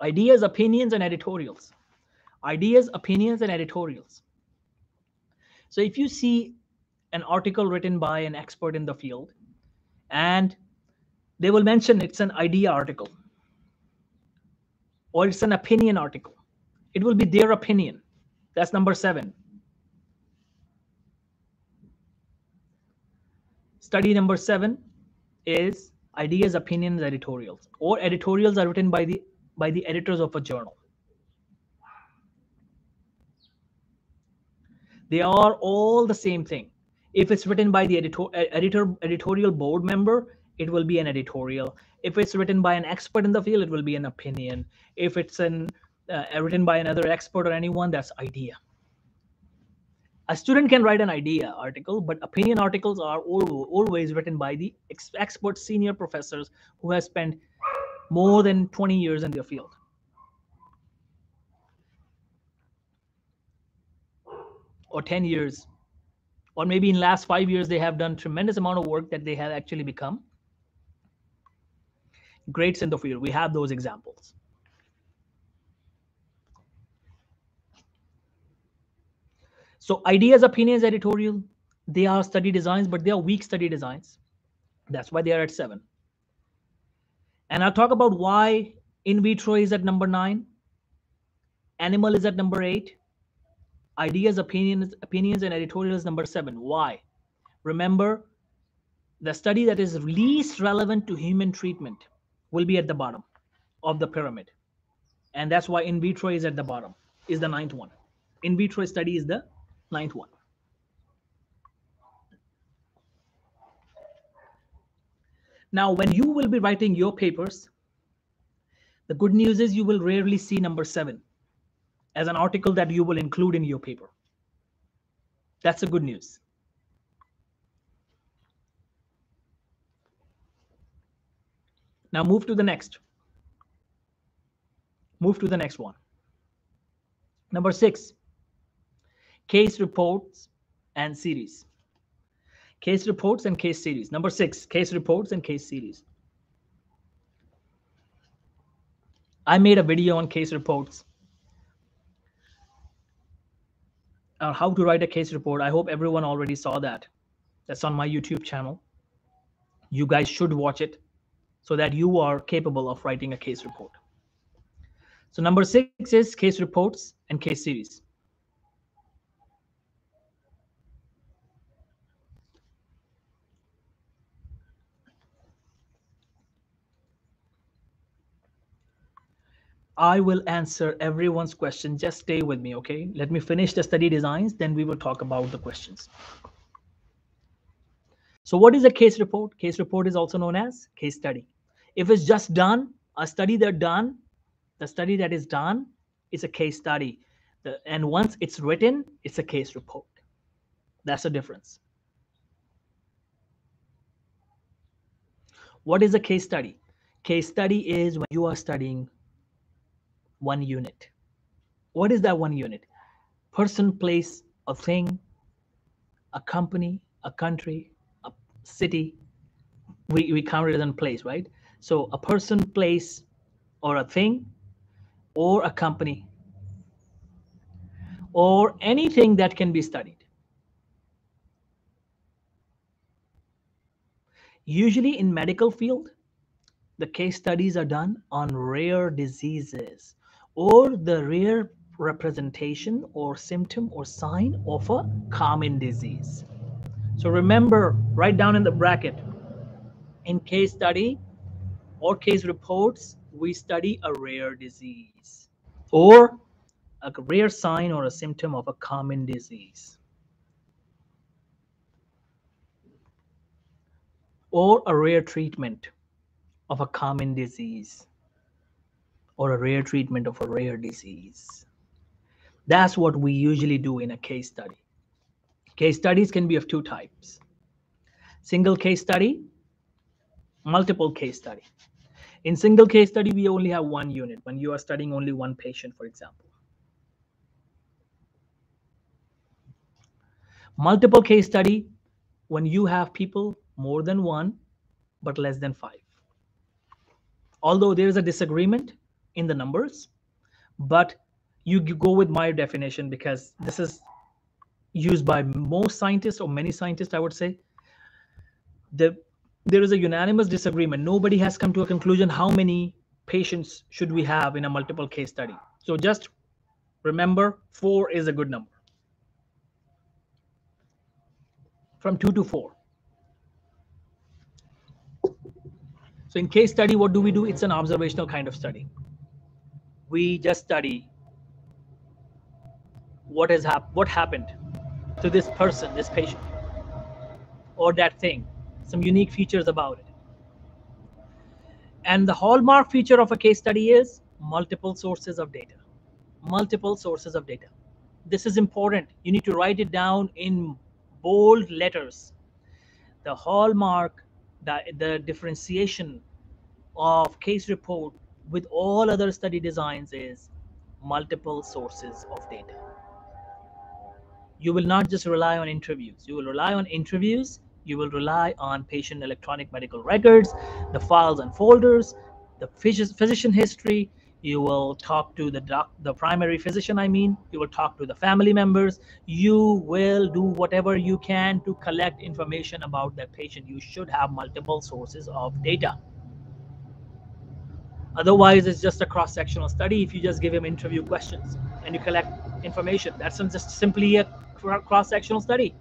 Ideas, opinions, and editorials. Ideas, opinions, and editorials. So if you see an article written by an expert in the field, and they will mention it's an idea article or it's an opinion article, it will be their opinion. That's number seven. Study number seven is ideas, opinions, editorials, or editorials are written by the by the editors of a journal. They are all the same thing. If it's written by the editor, editor editorial board member, it will be an editorial. If it's written by an expert in the field, it will be an opinion. If it's an uh, written by another expert or anyone, that's idea. A student can write an idea article, but opinion articles are always written by the ex expert senior professors who have spent more than 20 years in their field. Or 10 years, or maybe in last five years, they have done tremendous amount of work that they have actually become greats in the field. We have those examples. So ideas, opinions, editorial, they are study designs, but they are weak study designs. That's why they are at seven. And I'll talk about why in vitro is at number nine, animal is at number eight, ideas, opinions, opinions, and editorials number seven. Why? Remember, the study that is least relevant to human treatment will be at the bottom of the pyramid. And that's why in vitro is at the bottom, is the ninth one. In vitro study is the ninth one. Now, when you will be writing your papers, the good news is you will rarely see number seven as an article that you will include in your paper. That's the good news. Now move to the next. Move to the next one. Number six, case reports and series. Case reports and case series. Number six, case reports and case series. I made a video on case reports. On how to write a case report. I hope everyone already saw that. That's on my YouTube channel. You guys should watch it so that you are capable of writing a case report. So number six is case reports and case series. I will answer everyone's question. Just stay with me, okay? Let me finish the study designs, then we will talk about the questions. So what is a case report? Case report is also known as case study. If it's just done, a study that done, the study that is done is a case study. And once it's written, it's a case report. That's the difference. What is a case study? Case study is when you are studying one unit. What is that one unit? Person, place, a thing, a company, a country, a city. We, we count it as place, right? So a person, place, or a thing, or a company, or anything that can be studied. Usually in medical field, the case studies are done on rare diseases or the rare representation or symptom or sign of a common disease. So remember, write down in the bracket, in case study or case reports, we study a rare disease or a rare sign or a symptom of a common disease. Or a rare treatment of a common disease or a rare treatment of a rare disease. That's what we usually do in a case study. Case studies can be of two types single case study, multiple case study. In single case study, we only have one unit when you are studying only one patient, for example. Multiple case study when you have people more than one, but less than five. Although there is a disagreement in the numbers, but you go with my definition because this is used by most scientists or many scientists, I would say. The, there is a unanimous disagreement. Nobody has come to a conclusion how many patients should we have in a multiple case study. So just remember, four is a good number. From two to four. So in case study, what do we do? It's an observational kind of study. We just study what has happened, what happened to this person, this patient, or that thing, some unique features about it. And the hallmark feature of a case study is multiple sources of data. Multiple sources of data. This is important. You need to write it down in bold letters. The hallmark, the, the differentiation of case report with all other study designs is multiple sources of data you will not just rely on interviews. You will rely on interviews. You will rely on patient electronic medical records, the files and folders, the physician history. You will talk to the doc, the primary physician. I mean, you will talk to the family members. You will do whatever you can to collect information about that patient. You should have multiple sources of data. Otherwise, it's just a cross-sectional study. If you just give him interview questions and you collect information, that's just simply a cross-sectional study.